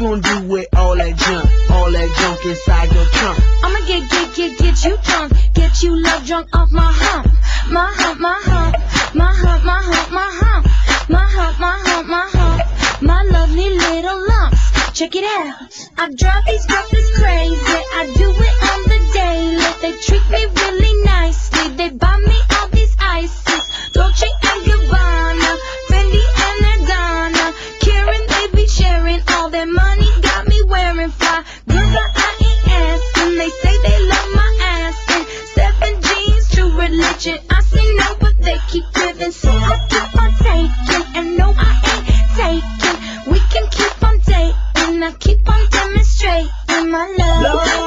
Gonna do with all that junk? All that junk inside your trunk? I'ma get, get, get, get you drunk. Get you love drunk off my hump. My hump, my hump. My hump, my hump, my hump. My hump, my hump, my hump. My lovely little lumps. Check it out. I drive these girls crazy. But they keep giving. So I keep on taking. And no, I ain't taking. We can keep on dating. I keep on demonstrating my love.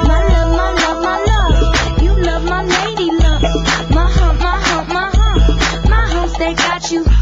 My love, my love, my love. You love my lady love. My hump, my hump, my hump. My humps, they got you.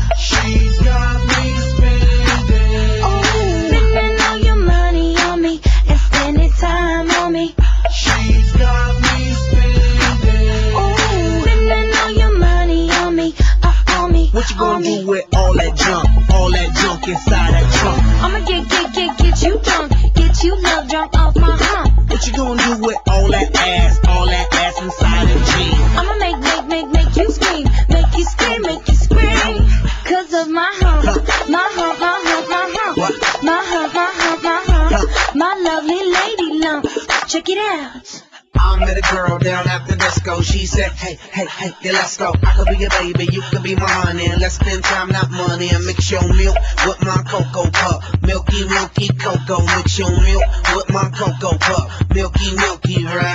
With all that junk? All that junk inside that trunk? I'ma get, get, get, get you drunk. Get you love drunk off my hump. What you gonna do with all that ass? All that ass inside the jeans? I'ma make, make, make, make you scream. Make you scream, make you scream. Cause of my hump. My hump, my hump, my hump. What? My hump, my hump, my hump. My lovely lady lump. Check it out. I met a girl down at the disco. She said, Hey, hey, hey, yeah, let's go. I could be your baby, you could be my honey. Let's spend time, not money. And mix your milk with my cocoa puff. Milky, milky cocoa. Mix your milk with my cocoa puff. Milky, milky, right?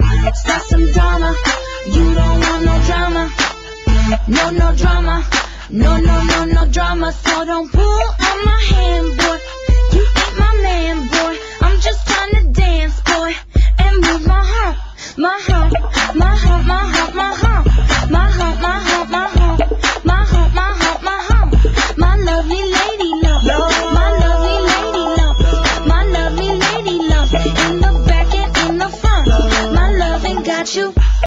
I'ma start some drama. You don't want no drama, no no drama, no no no no drama. So don't pull on my hand, boy. You ain't my man, boy. I'm just trying to dance, boy, and move my hump, my hump, my hump, my hump, my hump. you.